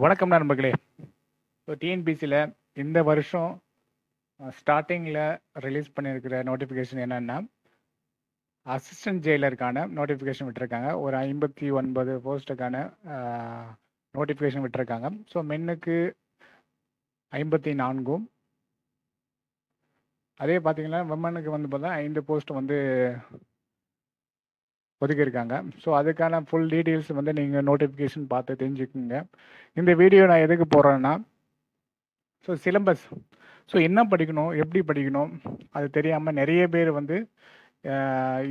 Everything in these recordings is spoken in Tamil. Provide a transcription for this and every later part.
வணக்கம் நண்பர்களே. ஸோ டிஎன்பிசியில் இந்த வருஷம் ஸ்டார்டிங்கில் ரிலீஸ் பண்ணியிருக்கிற நோட்டிஃபிகேஷன் என்னென்னா அசிஸ்டன்ட் ஜெயிலருக்கான நோட்டிஃபிகேஷன் விட்டுருக்காங்க. ஒரு ஐம்பத்தி ஒன்பது போஸ்ட்டுக்கான நோட்டிஃபிகேஷன் விட்டுருக்காங்க. ஸோ மென்னுக்கு ஐம்பத்தி நான்கும். அதே பார்த்தீங்கன்னா விமனுக்கு வந்து பார்த்தா ஐந்து போஸ்ட் வந்து ஒதுக்கியிருக்காங்க. ஸோ அதுக்கான ஃபுல் டீட்டெயில்ஸ் வந்து நீங்கள் நோட்டிஃபிகேஷன் பார்த்து தெரிஞ்சுக்குங்க. இந்த வீடியோ நான் எதுக்கு போடுறேன்னா ஸோ சிலபஸ் ஸோ என்ன படிக்கணும் எப்படி படிக்கணும் அது தெரியாமல் நிறைய பேர் வந்து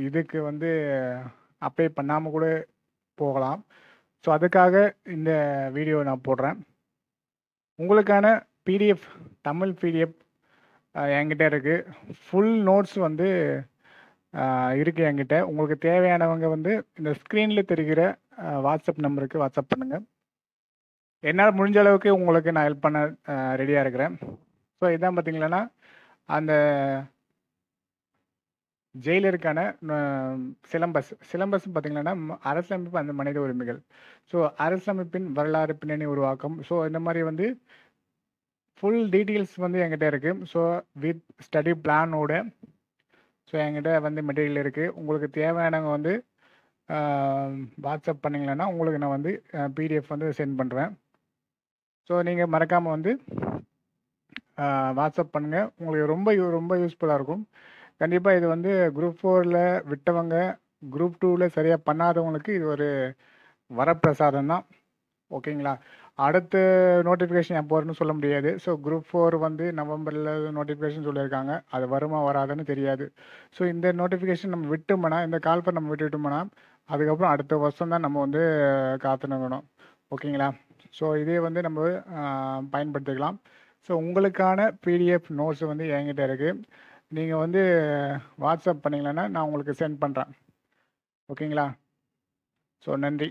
இதுக்கு வந்து அப்ளை பண்ணாமல் கூட போகலாம். ஸோ அதுக்காக இந்த வீடியோ நான் போடுறேன். உங்களுக்கான பிடிஎஃப் தமிழ் பிடிஎஃப் என்கிட்ட இருக்குது ஃபுல் நோட்ஸ் வந்து இருக்குது என்கிட்ட. உங்களுக்கு தேவையானவங்க வந்து இந்த ஸ்க்ரீனில் தெரிகிற வாட்ஸ்அப் நம்பருக்கு வாட்ஸ்அப் பண்ணுங்கள் என்னால் முடிஞ்ச அளவுக்கு உங்களுக்கு நான் ஹெல்ப் பண்ண ரெடியாக இருக்கிறேன். ஸோ இதான் பார்த்தீங்களன்னா அந்த ஜெயிலருக்கான சிலம்பஸ். சிலம்பஸ் பார்த்தீங்கன்னா அரசமைப்பு அரசியலமைப்பு அந்த மனித உரிமைகள். ஸோ அரசியலமைப்பின் வரலாறு பின்னணி உருவாக்கம். ஸோ இந்த மாதிரி வந்து ஃபுல் டீட்டெயில்ஸ் வந்து என்கிட்ட இருக்குது ஸோ வித் ஸ்டடி பிளானோட ஸோ என்கிட்ட வந்து மெட்டீரியல் இருக்குது உங்களுக்கு தேவையானவங்க வந்து வாட்ஸ்அப் பண்ணிங்களேன்னா உங்களுக்கு நான் வந்து பிடிஎஃப் வந்து சென்ட் பண்ணுறேன் ஸோ நீங்கள் மறக்காமல் வந்து வாட்ஸ்அப் பண்ணுங்கள் உங்களுக்கு ரொம்ப யூ- ரொம்ப யூஸ்ஃபுல்லாக இருக்கும். கண்டிப்பாக இது வந்து குரூப் ஃபோரில் விட்டவங்க குரூப் டூவில் சரியாக பண்ணாதவங்களுக்கு இது ஒரு வரப்பிரசாதம் தான் ஓகேங்களா அடுத்த நோட்டிஃபிகேஷன் எப்போ வரும்னு சொல்ல முடியாது. ஸோ குரூப் ஃபோர் வந்து நவம்பரில் நோட்டிஃபிகேஷன் சொல்லியிருக்காங்க. அது வருமா வராதுன்னு தெரியாது. ஸோ இந்த நோட்டிஃபிகேஷன் நம்ம விட்டோம்னா இந்த கால்பர் நம்ம விட்டுட்டோம்னா அதுக்கப்புறம் அடுத்த வருஷம் தான் நம்ம வந்து காத்துணுங்கணும். ஓகேங்களா? ஸோ இதே வந்து நம்ம பயன்படுத்திக்கலாம். ஸோ உங்களுக்கான பிடிஎஃப் நோட்ஸ் வந்து என்கிட்ட இருக்குது நீங்கள் வந்து வாட்ஸ்அப் பண்ணிங்களேன்னா நான் உங்களுக்கு சென்ட் பண்ணுறேன் ஓகேங்களா? ஸோ நன்றி.